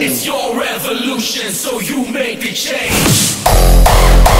It's your revolution, so you make the change.